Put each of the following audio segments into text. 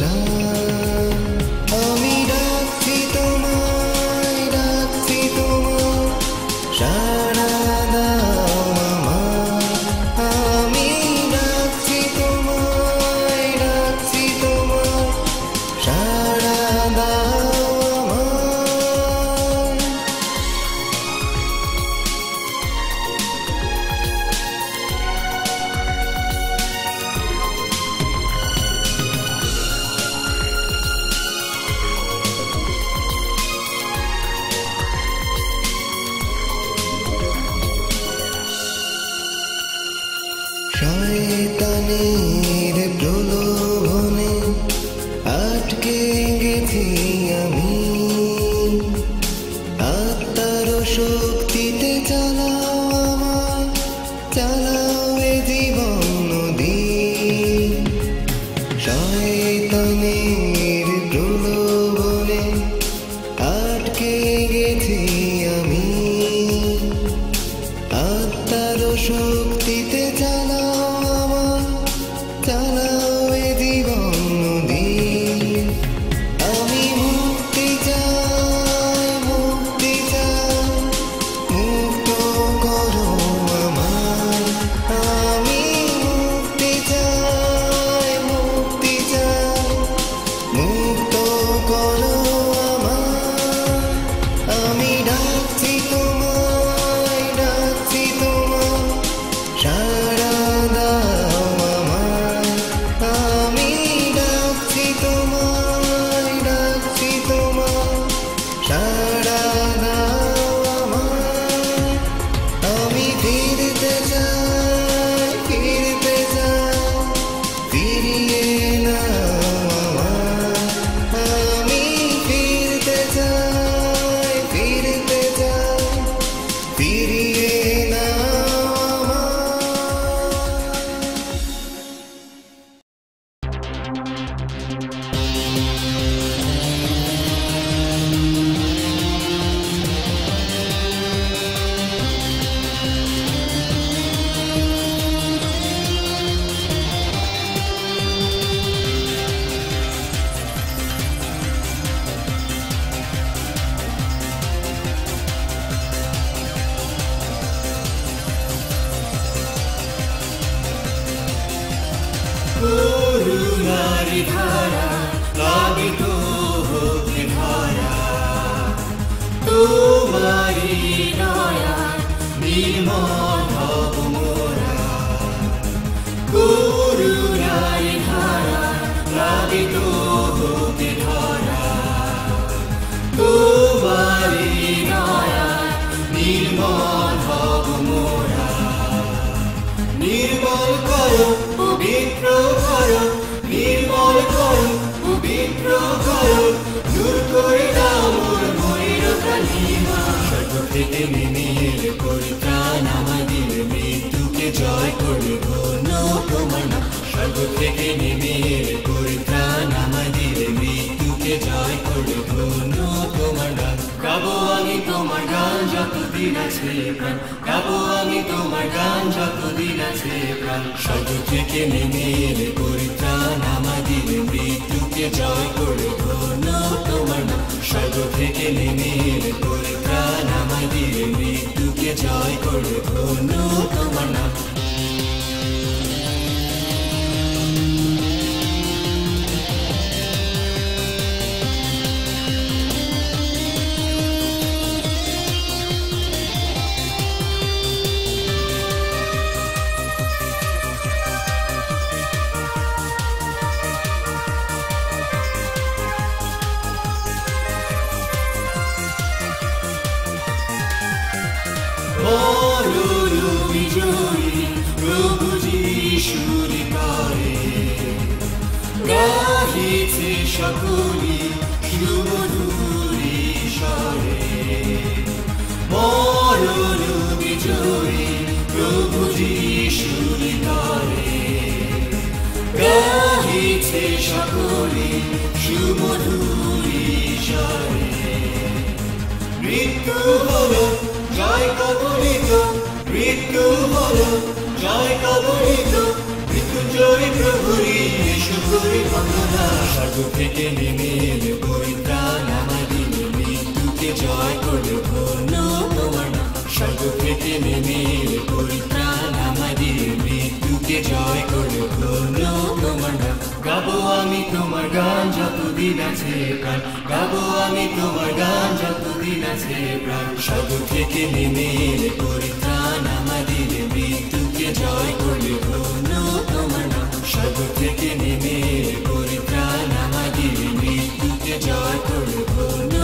shine. জয় করে তোমার নাম স্বর্গ থেকে নেমে পরিত্রাণ আমাদের মৃত্যুকে জয় করে ধন্য তোমার গাবো আমি তোমার গান যতদিন আছে প্রাণ গাবো আমি তোমার গান যতদিন আছে প্রাণ স্বর্গ থেকে নেমে পরিত্রাণ আমাদের মৃত্যুকে জয় করে তোমার নাম স্বর্গ থেকে নেমে পরিত্রাণ আমাদের মৃত্যুকে জয় করে ধন্য তোমার সুমধুরি স্বরে মৃত্যু হলো জয় কবলিত মৃত্যু হলো জয় কবলিত মৃত্যু জয় প্রভুরি জয় করে ধন্য তোমার স্বর্গ থেকে নেমে এলে পরিত্রাণ আমাদের মৃত্যুকে জয় করে ধন্য তোমার নাম গাবো আমি তোমার গান যতদিন আছে প্রাণ গাবো আমি তোমার গান যতদিন আছে প্রাণ স্বর্গ থেকে নেমে পরিত্রাণ আমাদের মৃত্যুকে জয় করে ধন্য তোমার নাম স্বর্গ থেকে নেমে পরিত্রাণ আমাদের মৃত্যুকে জয় করে ধন্য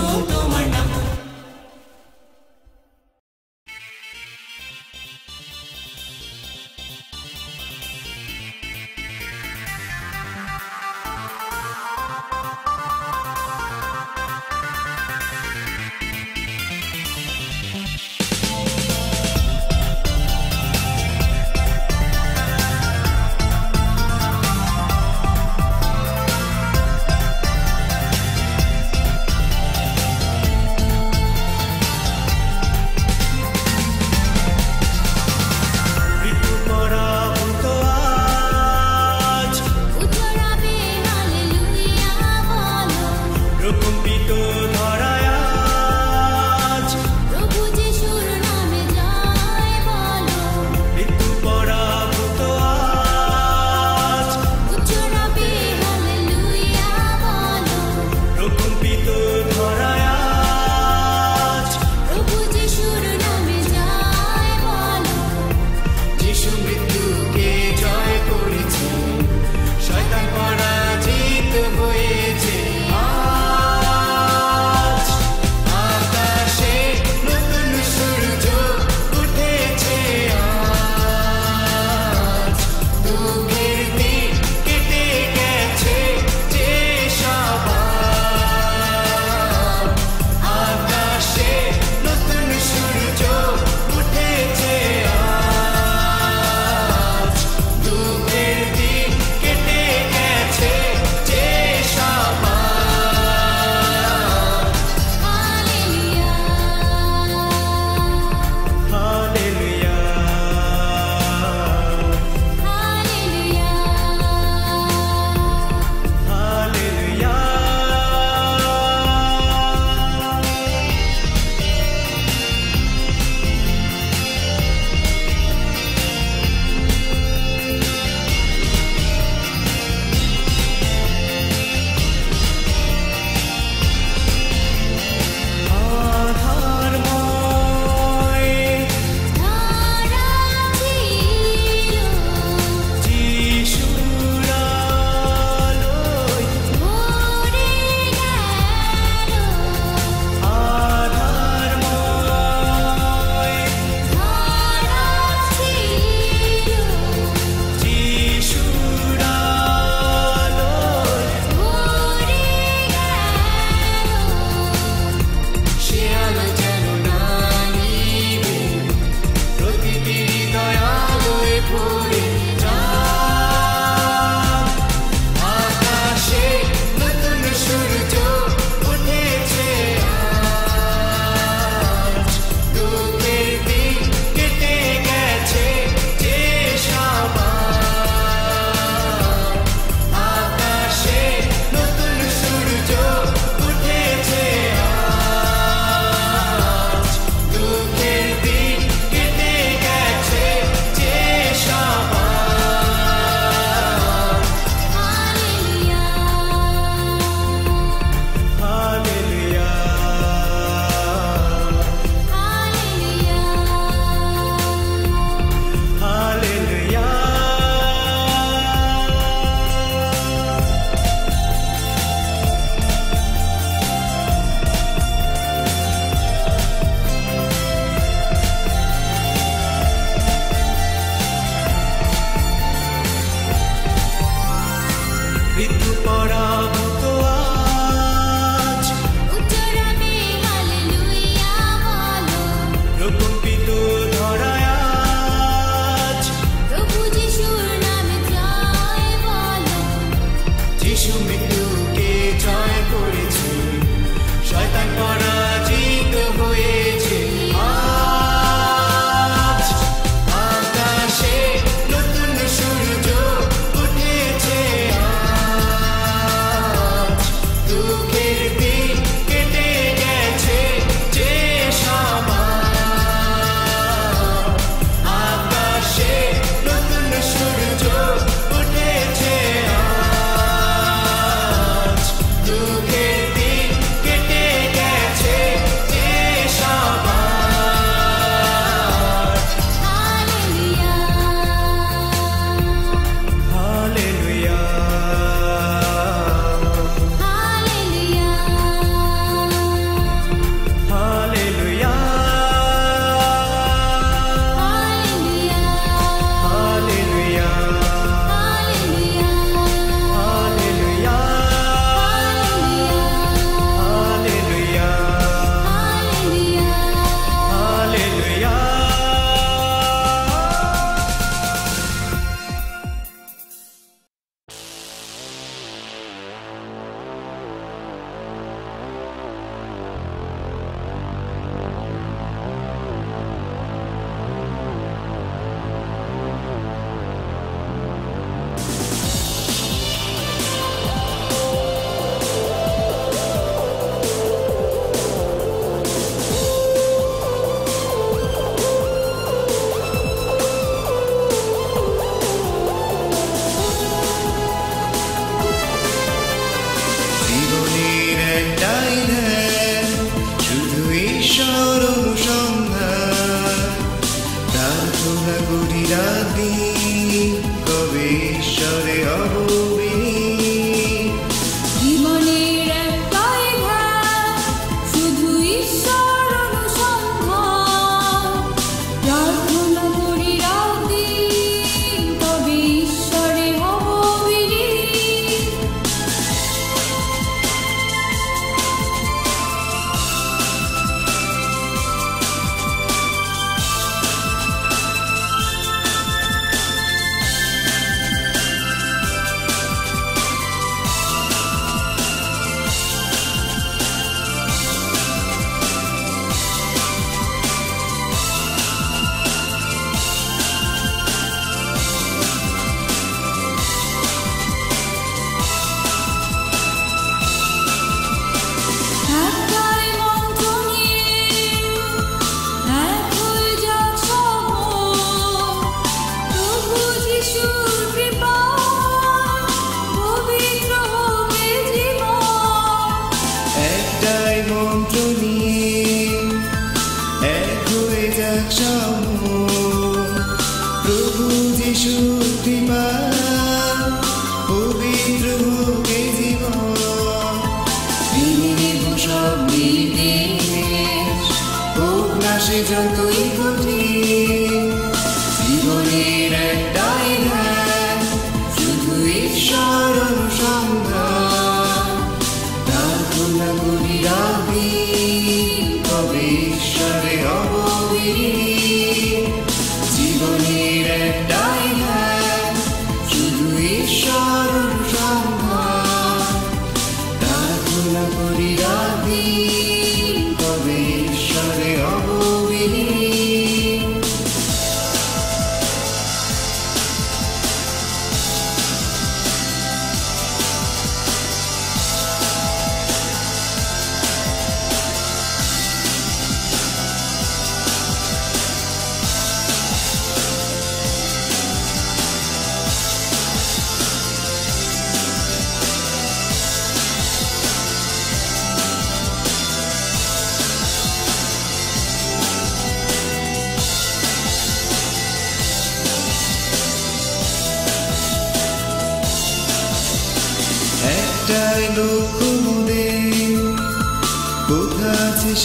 together.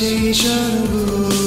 সেই স্বর্গ